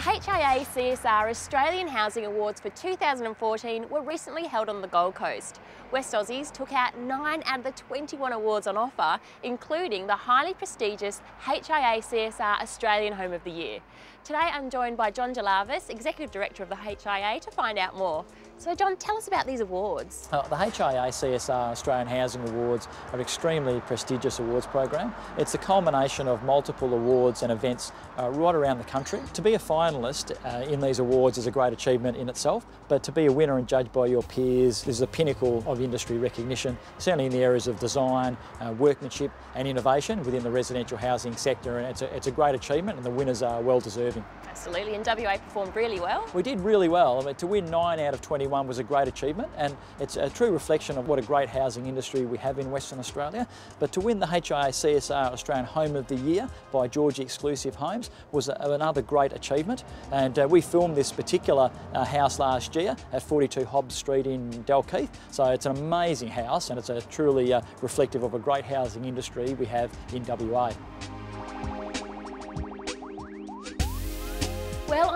The HIA CSR Australian Housing Awards for 2014 were recently held on the Gold Coast. West Aussies took out 9 out of the 21 awards on offer, including the highly prestigious HIA CSR Australian Home of the Year. Today I'm joined by John Gelavis, Executive Director of the HIA, to find out more. So John, tell us about these awards. Uh, the HIA CSR Australian Housing Awards are an extremely prestigious awards program. It's a culmination of multiple awards and events uh, right around the country. To be a finalist uh, in these awards is a great achievement in itself, but to be a winner and judged by your peers is a pinnacle of industry recognition, certainly in the areas of design, uh, workmanship and innovation within the residential housing sector and it's a, it's a great achievement and the winners are well deserving. Absolutely, and WA performed really well. We did really well. I mean, to win 9 out of 21 was a great achievement and it's a true reflection of what a great housing industry we have in Western Australia. But to win the HIA CSR Australian Home of the Year by Giorgi Exclusive Homes was a, another great achievement and uh, we filmed this particular uh, house last year at 42 Hobbs Street in Dalkeith. So it's an amazing house and it's a truly uh, reflective of a great housing industry we have in WA.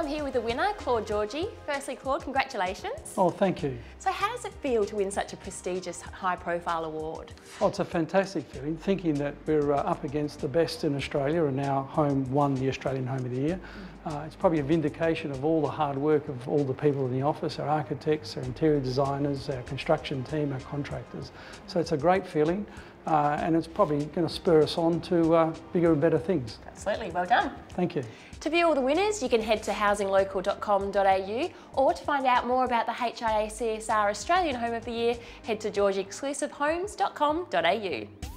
I'm here with the winner, Claude Giorgi. Firstly, Claude, congratulations. Oh, thank you. So how does it feel to win such a prestigious, high-profile award? Oh, it's a fantastic feeling, thinking that we're uh, up against the best in Australia and now home won the Australian Home of the Year. Uh, it's probably a vindication of all the hard work of all the people in the office, our architects, our interior designers, our construction team, our contractors. So it's a great feeling uh, and it's probably going to spur us on to uh, bigger and better things. Absolutely, well done. Thank you. To view all the winners, you can head to housinglocal.com.au or to find out more about the HIA CSR Australian Home of the Year, head to georgieexclusivehomes.com.au.